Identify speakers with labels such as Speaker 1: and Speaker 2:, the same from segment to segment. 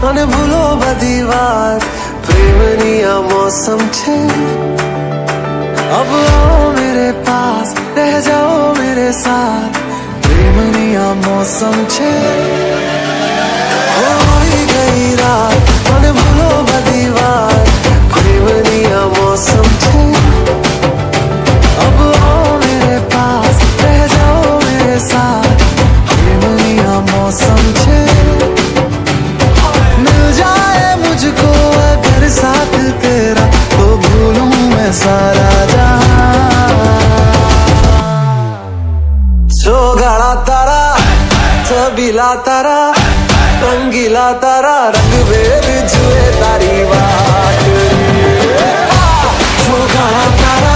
Speaker 1: અનભૂલો બધી વાત પ્રેમની આ મોસમ છે અબ આવો મેરે પાસ રહ જાઓ મેરે સાથ પ્રેમની આ મોસમ છે હોઈ ગઈ રાત અનભૂલો બધી વાત પ્રેમની આ મોસમ छबीला तारा रंगीला तारा रंग बेर जुए तारी वाट। तारा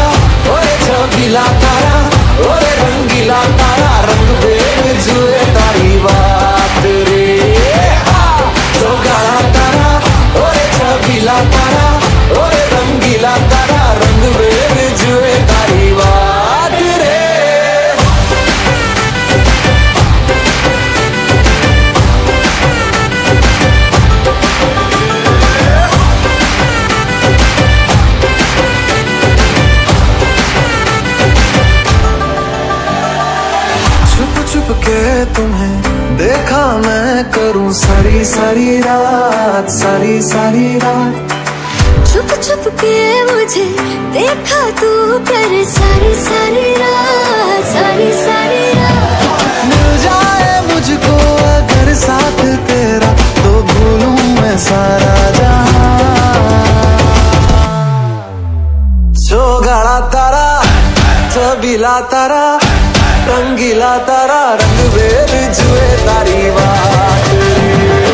Speaker 1: छबीला तारा ओए करूँ सारी सारी रात सारी सारी रात।
Speaker 2: छुप छुप के मुझे देखा तू कर सारी सारी रात सारी सारी रात।
Speaker 1: मिल जाए मुझको अगर साथ तेरा तो भूलूं मैं सारा जहाँ। गाड़ा तारा छबीला तारा रंगीला तारा रंग बेर जुए तारी बात गाड़ा